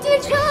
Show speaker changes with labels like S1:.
S1: 机车。